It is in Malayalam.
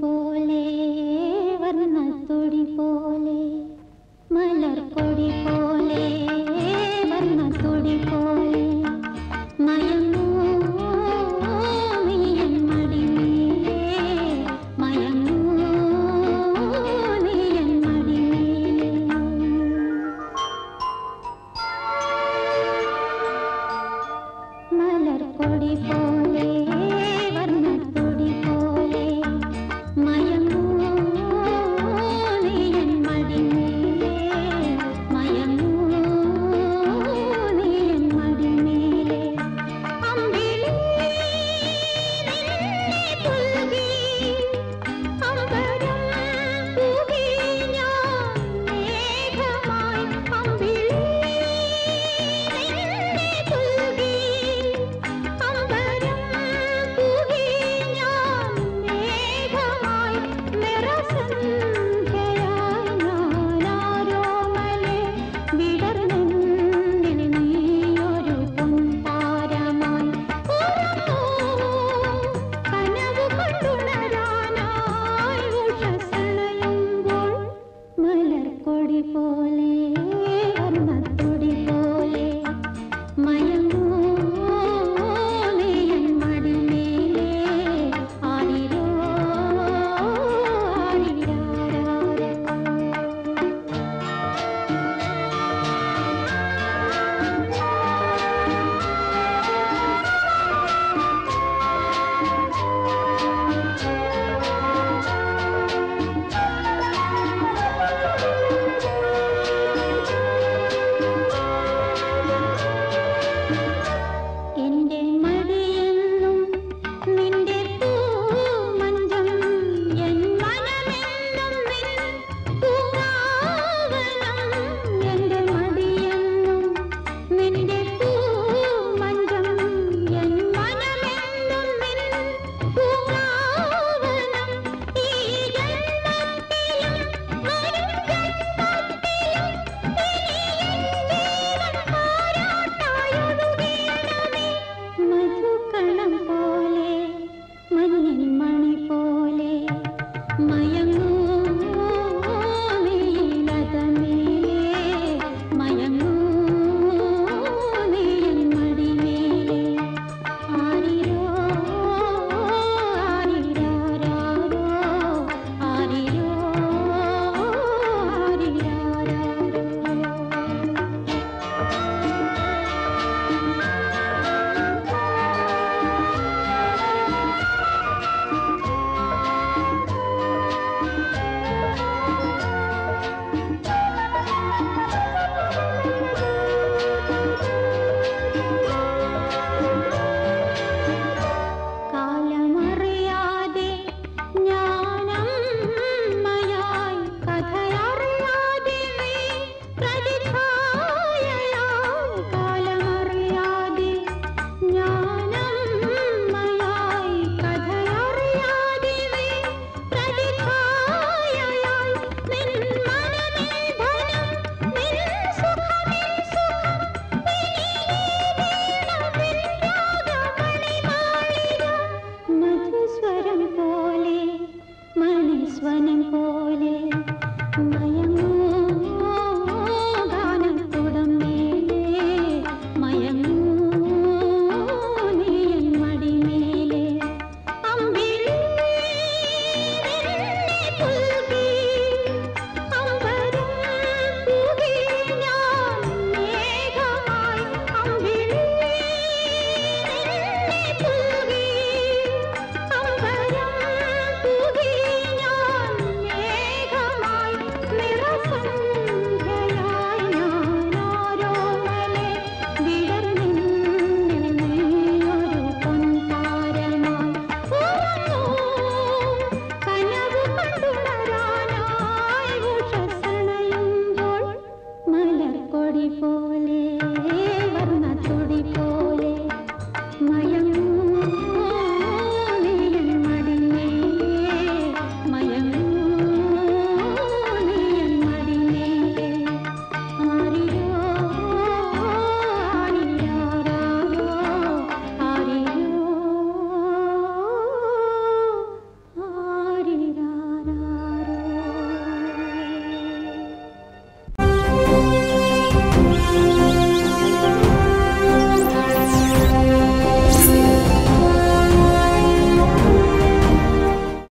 പോലെ വർണത്തൊടി പോലെ മലർക്കൊടി My